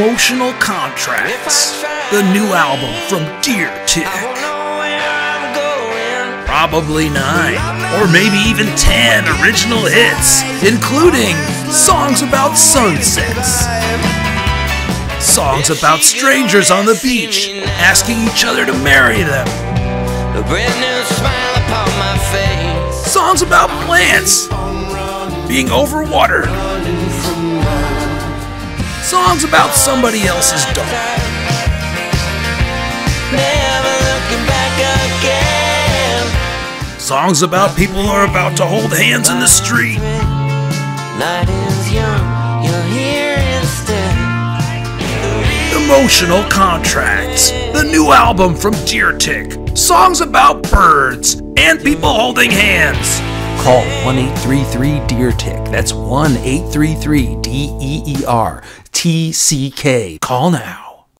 Emotional Contracts, the new album from Deer Tick. Probably nine, or maybe even ten original hits, including songs about sunsets, songs about strangers on the beach asking each other to marry them, songs about plants being overwatered, songs about somebody else's dog. Songs about people who are about to hold hands in the street. Emotional Contracts, the new album from Deer Tick. Songs about birds and people holding hands. Call 1 833 Deer Tick. That's 1 833 D E E R T C K. Call now.